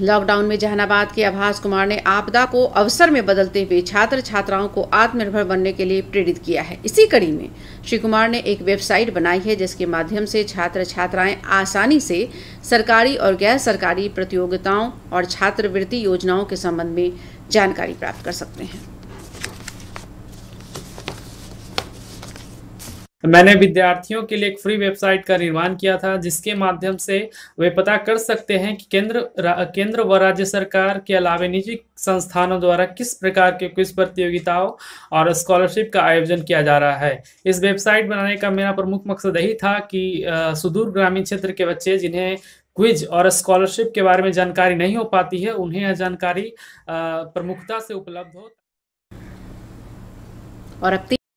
Lockdown में जहानाबाद के आभास कुमार ने आपदा को अवसर में बदलते हुए छात्र छात्राओं को आत्मनिर्भर बनने के लिए प्रेरित किया है। इसी कड़ी में श्री कुमार ने एक वेबसाइट बनाई है, जिसके माध्यम से छात्र छात्राएँ आसानी से सरकारी और गैर सरकारी प्रतियोगिताओं और छात्रवृत्ति योजनाओं के संबंध में जानकारी प्राप्त कर सकते हैं। मैंने विद्यार्थियों के लिए एक फ्री वेबसाइट का निर्माण किया था, जिसके माध्यम से वे पता कर सकते हैं कि केंद्र केंद्र व राज्य सरकार के अलावा निजी संस्थानों द्वारा किस प्रकार के क्विज प्रतियोगिताओं और स्कॉलरशिप का आयोजन किया जा रहा है। इस वेबसाइट बनाने का मेरा प्रमुख मकसद यही था कि सुदूर ग्रामीण क्षेत्र के बच्चे जिन्हें क्विज और स्कॉलरशिप के बारे में जानकारी नहीं हो पाती है, उन्हें यह जानकारी प्रमुखता से उपलब्ध हो। और अब